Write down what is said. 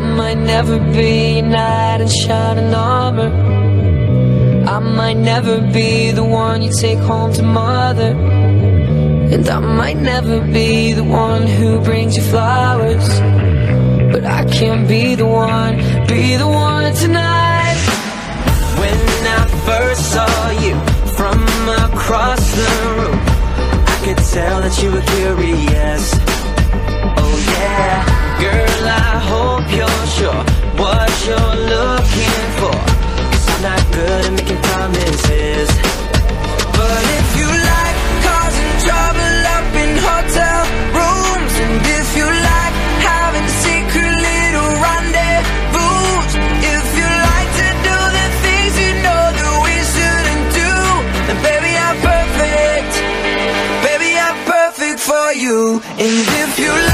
might never be a knight in shining armor. I might never be the one you take home to mother. And I might never be the one who brings you flowers. But I can be the one, be the one tonight. When I first saw you from across the room, I could tell that you were curious. You. And if you